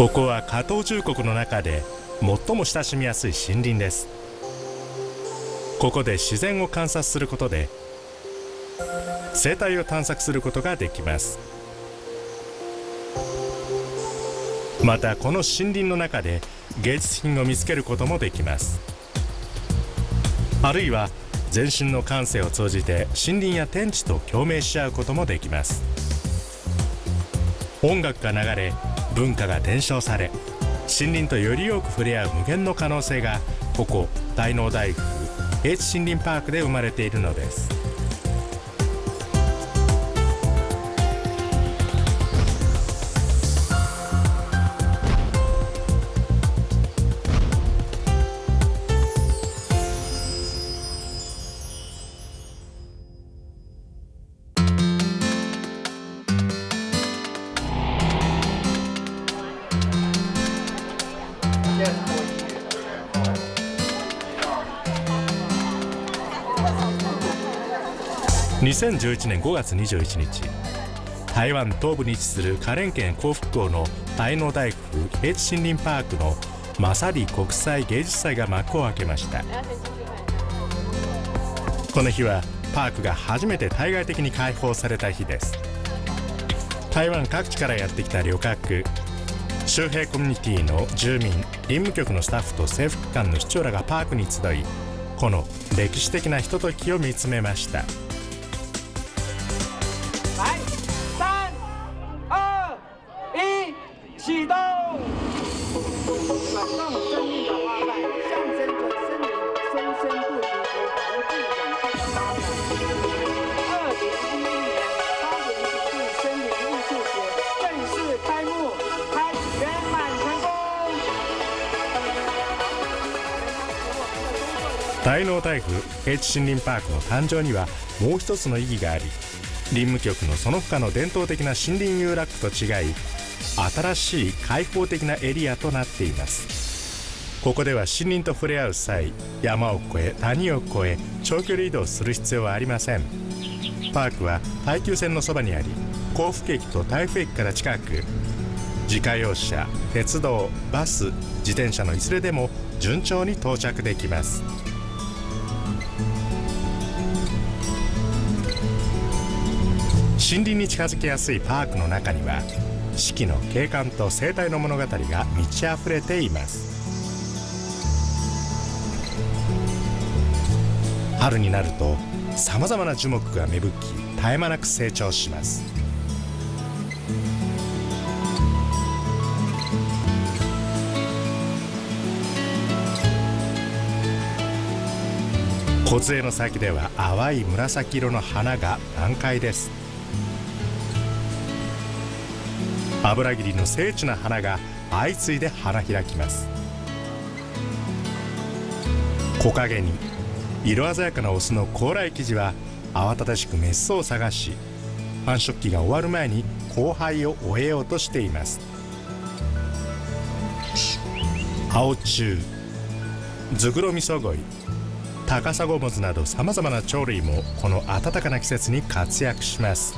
ここは加藤重国の中で最も親しみやすい森林です。ここで自然を観察することで生態を探索することができます。またこの森林の中で芸術品を見つけることもできます。あるいは全身の感性を通じて森林や天地と共鳴し合うこともできます。音楽が流れ文化が伝承され森林とよりよく触れ合う無限の可能性がここ大農大福平地森林パークで生まれているのです。2011年5月21日。台湾東部に位置する花蓮県幸福港の大農大福平地森林パークのマサリ国際芸術祭が幕を開けました。この日はパークが初めて対外的に開放された日です。台湾各地からやってきた旅客周辺コミュニティの住民林務局のスタッフと制服官の市長らがパークに集いこの歴史的なひとときを見つめました。大納台風平地森林パークの誕生にはもう一つの意義があり林務局のその他の伝統的な森林遊楽区と違い新しい開放的なエリアとなっています。ここでは森林と触れ合う際山を越え谷を越え長距離移動する必要はありません。パークは耐久線のそばにあり甲府駅と台風駅から近く自家用車鉄道バス自転車のいずれでも順調に到着できます。森林に近づきやすいパークの中には四季の景観と生態の物語が満ち溢れています。春になるとさまざまな樹木が芽吹き絶え間なく成長します。梢の先では淡い紫色の花が満開です。油切りの精緻な花が相次いで花開きます。木陰に色鮮やかなオスの高麗生地は慌ただしくメスを探し繁殖期が終わる前に交配を終えようとしています。青虫ズグロミソゴイ高砂モズなどさまざまな鳥類もこの暖かな季節に活躍します。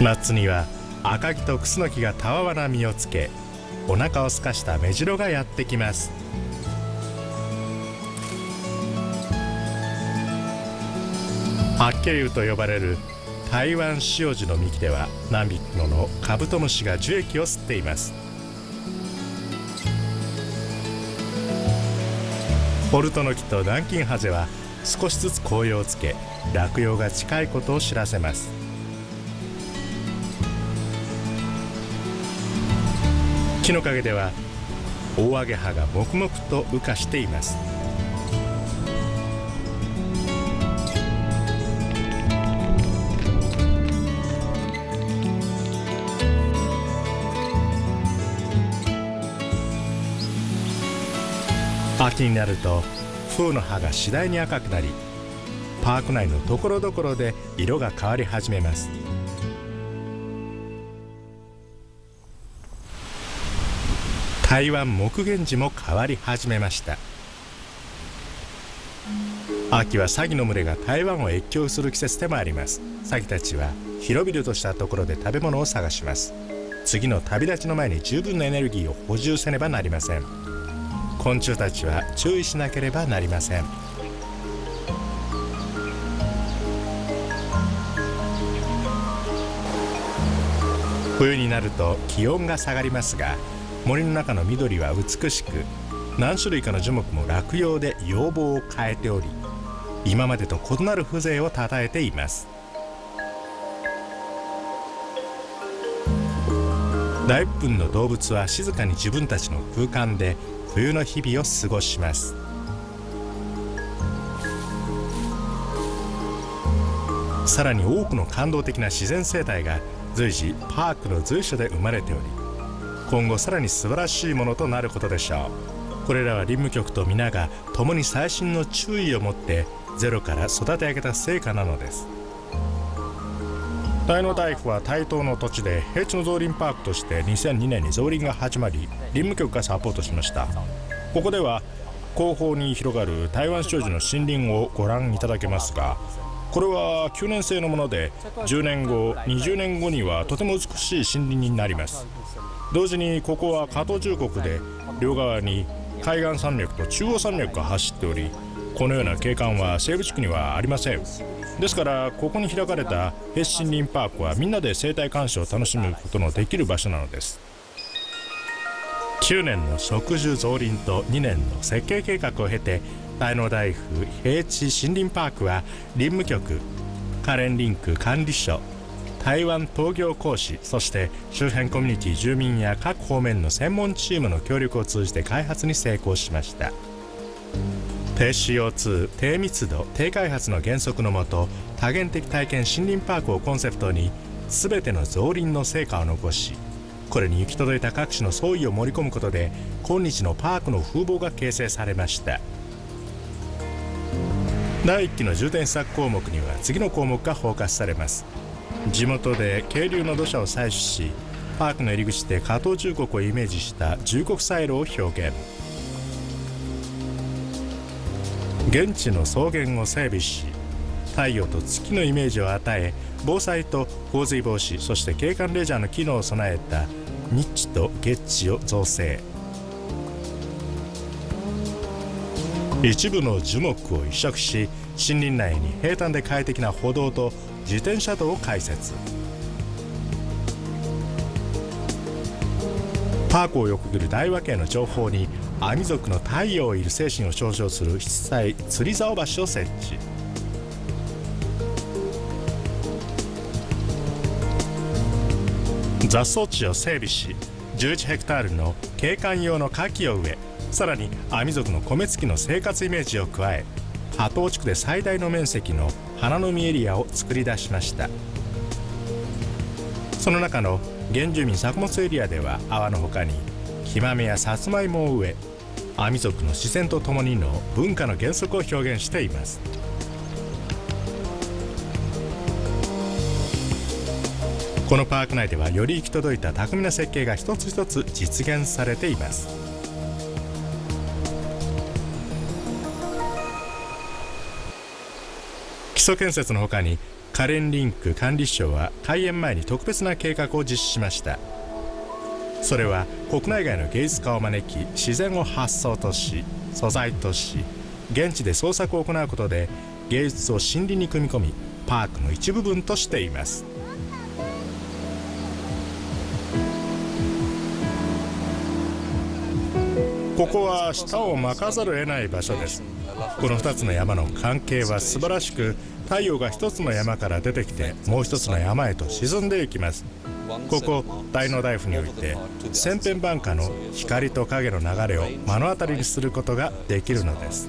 夏には赤城とクスノキがたわわな実をつけお腹をすかしたメジロがやってきます。八景油と呼ばれる台湾塩樹の幹では何匹ものカブトムシが樹液を吸っています。ポルトノキと南京ハゼは少しずつ紅葉をつけ落葉が近いことを知らせます。木の陰では大アゲハが黙々と羽化しています。秋になると風の葉が次第に赤くなりパーク内のところどころで色が変わり始めます。台湾木源寺も変わり始めました。秋はサギの群れが台湾を越境する季節でもあります。サギたちは広々としたところで食べ物を探します。次の旅立ちの前に十分なエネルギーを補充せねばなりません。昆虫たちは注意しなければなりません。冬になると気温が下がりますが森の中の緑は美しく何種類かの樹木も落葉で要望を変えており今までと異なる風情をたたえています。大部分の動物は静かに自分たちの空間で冬の日々を過ごします。さらに多くの感動的な自然生態が随時パークの随所で生まれており今後さらに素晴らしいものとなることでしょう。これらは林務局と皆が共に細心の注意を持ってゼロから育て上げた成果なのです。大野大工は台東の土地で平地の造林パークとして2002年に造林が始まり林務局がサポートしました。ここでは後方に広がる台湾少女の森林をご覧いただけますがこれは9年生のもので10年後20年後にはとても美しい森林になります。同時にここは加藤重国で両側に海岸山脈と中央山脈が走っておりこのような景観は西部地区にはありません。ですからここに開かれた平森林パークはみんなで生態鑑賞を楽しむことのできる場所なのです。9年の植樹造林と2年の設計計画を経て大野大府平地森林パークは林務局カレンリンク管理所台湾陶業講師そして周辺コミュニティ住民や各方面の専門チームの協力を通じて開発に成功しました。低 CO2 低密度低開発の原則のもと多元的体験森林パークをコンセプトに全ての造林の成果を残しこれに行き届いた各種の創意を盛り込むことで今日のパークの風貌が形成されました。第1期の重点施策項目には次の項目が包括されます。地元で渓流の土砂を採取しパークの入り口で加藤重国をイメージした重国サイロを表現。現地の草原を整備し太陽と月のイメージを与え防災と洪水防止そして景観レジャーの機能を備えたニッチとゲッチを造成。一部の樹木を移植し森林内に平坦で快適な歩道と自転車道を開設。パークを横切る大和系の情報にアミ族の太陽をいる精神を象徴する筆彩釣り竿橋を設置。雑草地を整備し11ヘクタールの景観用の牡蠣を植えさらにアミ族の米付きの生活イメージを加え波東地区で最大の面積の花の実エリアを作り出しました。その中の原住民作物エリアでは泡の他に木豆やさつまいもを植えアミ族の自然とともにの文化の原則を表現しています。このパーク内ではより行き届いた巧みな設計が一つ一つ実現されています。基礎建設のほかにカレンリンク管理省は開園前に特別な計画を実施しました。それは国内外の芸術家を招き自然を発想とし素材とし現地で創作を行うことで芸術を森林に組み込みパークの一部分としています。ここは舌を巻かざるを得ない場所です。この2つの山の関係は素晴らしく太陽が1つの山から出てきてもう1つの山へと沈んでいきます。ここ大野大夫において千変万化の光と影の流れを目の当たりにすることができるのです。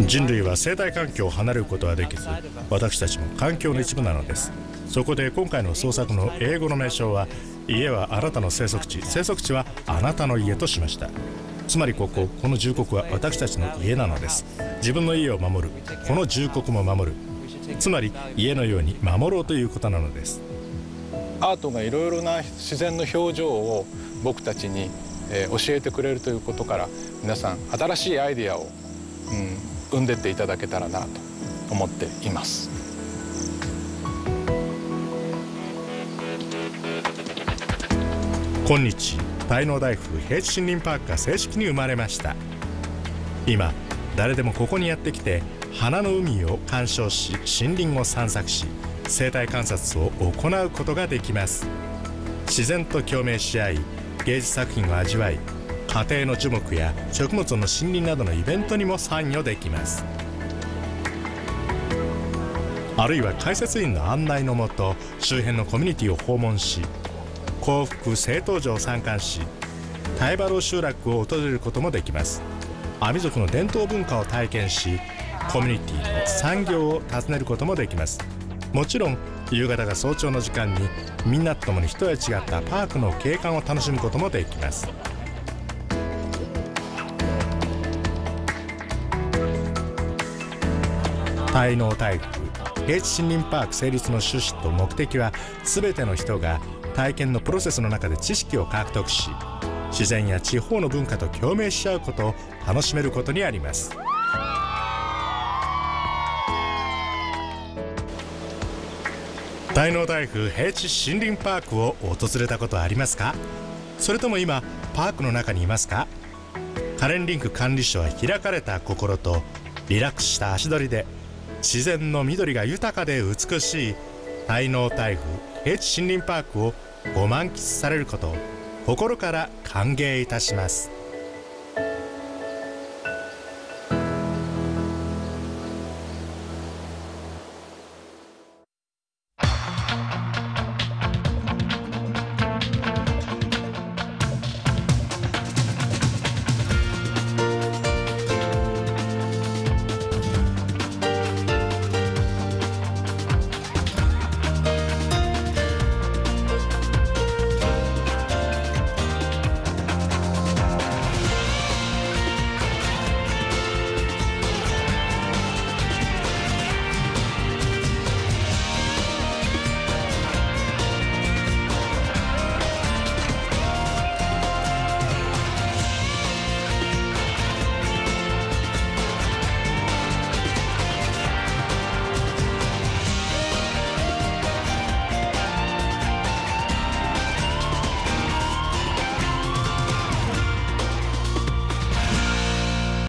人類は生態環境を離れることはできず私たちも環境の一部なのです。そこで今回の創作の英語の名称は家はあなたの生息地生息地はあなたの家としました。つまりこここの重国は私たちの家なのです。自分の家を守る。この重国も守る。つまり家のように守ろうということなのです。アートがいろいろな自然の表情を僕たちにえー、教えてくれるということから皆さん新しいアイデアを、うん、生んでっていただけたらなと思っています。今日大農大福平地森林パークが正式に生まれました。今誰でもここにやってきて花の海を鑑賞し森林を散策し生態観察を行うことができます。自然と共鳴し合い芸術作品を味わい家庭の樹木や食物の森林などのイベントにも参与できます。あるいは解説員の案内のもと周辺のコミュニティを訪問し幸福製陶所を参観しタイバロー集落を訪れることもできます。アミ族の伝統文化を体験しコミュニティの産業を訪ねることもできます。もちろん夕方が早朝の時間にみんなと共に一夜違ったパークの景観を楽しむこともできます。滞納大福平地森林パーク成立の趣旨と目的は全ての人が体験のプロセスの中で知識を獲得し自然や地方の文化と共鳴し合うことを楽しめることにあります。大農大夫平地森林パークを訪れたことありますか？それとも今パークの中にいますか？カレンリンク管理所は開かれた心とリラックスした足取りで自然の緑が豊かで美しい大農大夫平地森林パークをご満喫されること心から歓迎いたします。